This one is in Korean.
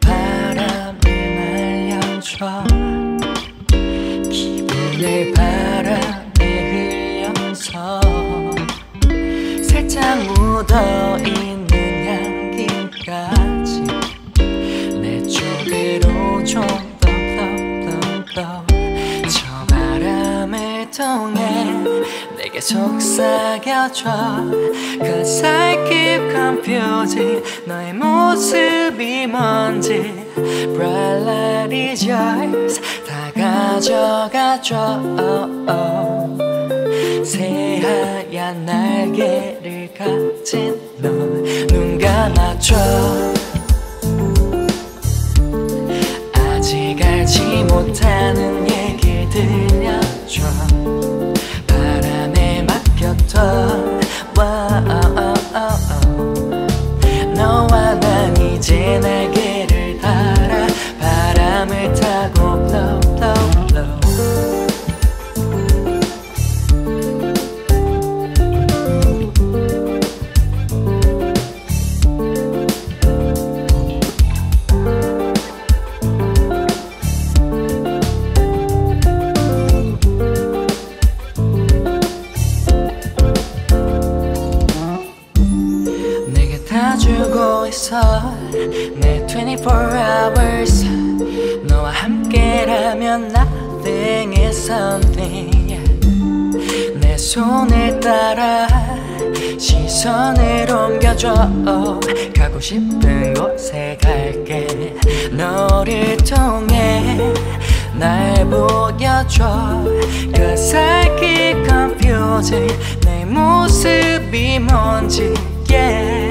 바람이 기분을 바람에 흘려서. 살짝 묻어있 속삭여줘 I keep confusing 너의 모습이 뭔지 Bright light is yours 다 가져가줘 oh, oh. 새하얀 날개를 가진 너눈 감아줘 날 주고 있어 내 24 hours 너와 함께라면 nothing is something 내 손을 따라 시선을 옮겨줘 가고 싶은 곳에 갈게 너를 통해 날 보여줘 Cause I keep confusing 내 모습이 뭔지 yeah